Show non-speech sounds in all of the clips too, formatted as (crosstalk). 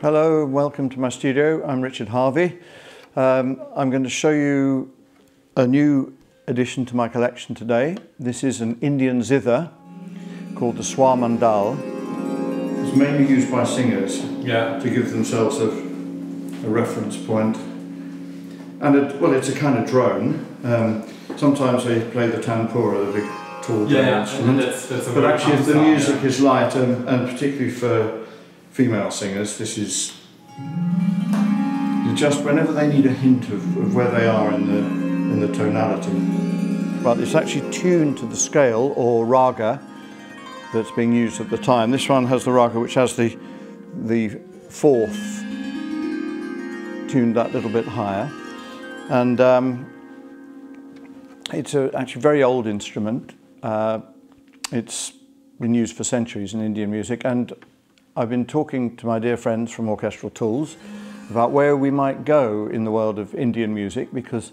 Hello, welcome to my studio. I'm Richard Harvey. Um, I'm going to show you a new addition to my collection today. This is an Indian zither called the Swar-Mandal. It's mainly used by singers Yeah. to give themselves a, a reference point. And it, well, it's a kind of drone. Um, sometimes they play the tanpura, the big tall Yeah, yeah. instrument. That's, that's But actually, if the music sound, is light, and, and particularly for female singers, this is just whenever they need a hint of, of where they are in the in the tonality. But it's actually tuned to the scale or raga that's being used at the time. This one has the raga which has the the fourth tuned that little bit higher, and um, it's a, actually very old instrument. Uh, it's been used for centuries in Indian music, and I've been talking to my dear friends from Orchestral Tools about where we might go in the world of Indian music because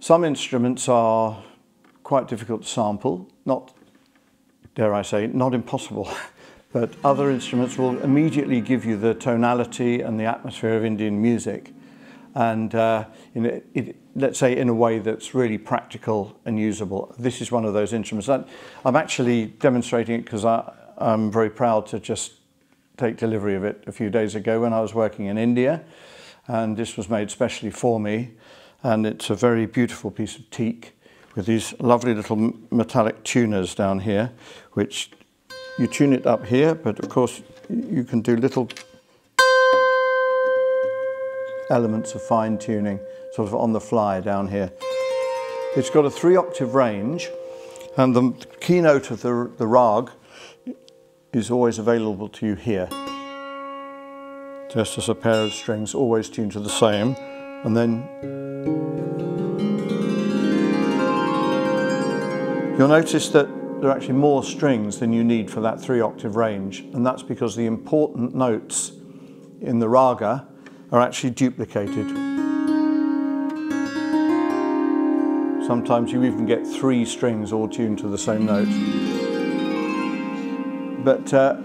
some instruments are quite difficult to sample, not, dare I say, not impossible, (laughs) but other instruments will immediately give you the tonality and the atmosphere of Indian music. And uh, a, it, let's say in a way that's really practical and usable. This is one of those instruments. I'm actually demonstrating it because I'm very proud to just take delivery of it a few days ago when I was working in India. And this was made specially for me. And it's a very beautiful piece of teak with these lovely little metallic tuners down here, which you tune it up here, but of course you can do little elements of fine tuning sort of on the fly down here. It's got a three octave range and the keynote of the, the rag is always available to you here. Just as a pair of strings always tuned to the same and then you'll notice that there are actually more strings than you need for that three octave range and that's because the important notes in the raga are actually duplicated. Sometimes you even get three strings all tuned to the same note. But uh,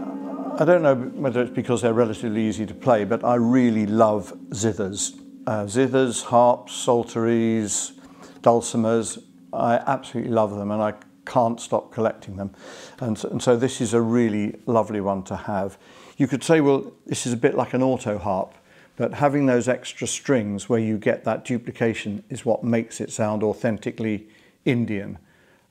I don't know whether it's because they're relatively easy to play, but I really love zithers. Uh, zithers, harps, psalteries, dulcimers, I absolutely love them and I can't stop collecting them. And, and so this is a really lovely one to have. You could say, well, this is a bit like an auto harp, but having those extra strings where you get that duplication is what makes it sound authentically Indian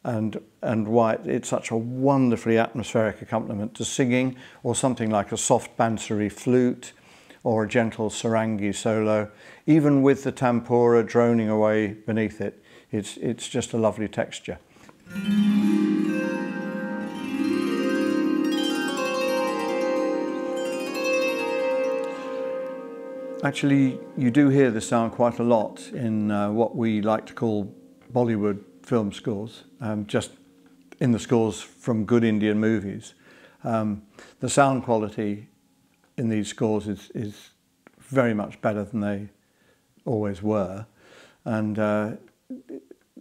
and, and why it's such a wonderfully atmospheric accompaniment to singing or something like a soft bansuri flute or a gentle sarangi solo. Even with the tanpura droning away beneath it, it's, it's just a lovely texture. Actually, you do hear the sound quite a lot in uh, what we like to call Bollywood film scores, um, just in the scores from good Indian movies. Um, the sound quality in these scores is, is very much better than they always were. And uh,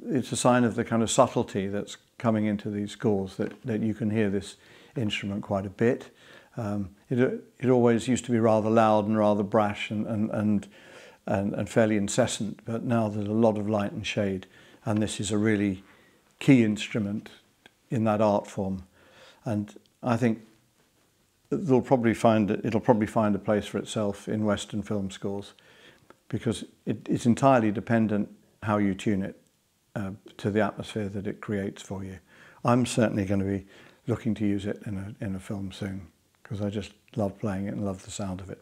it's a sign of the kind of subtlety that's coming into these scores that, that you can hear this instrument quite a bit. Um, it, it always used to be rather loud and rather brash and, and, and, and, and fairly incessant, but now there's a lot of light and shade, and this is a really key instrument in that art form. And I think they'll probably find it'll probably find a place for itself in Western film scores because it, it's entirely dependent how you tune it uh, to the atmosphere that it creates for you. I'm certainly going to be looking to use it in a, in a film soon because I just love playing it and love the sound of it.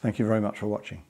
Thank you very much for watching.